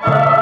Oh!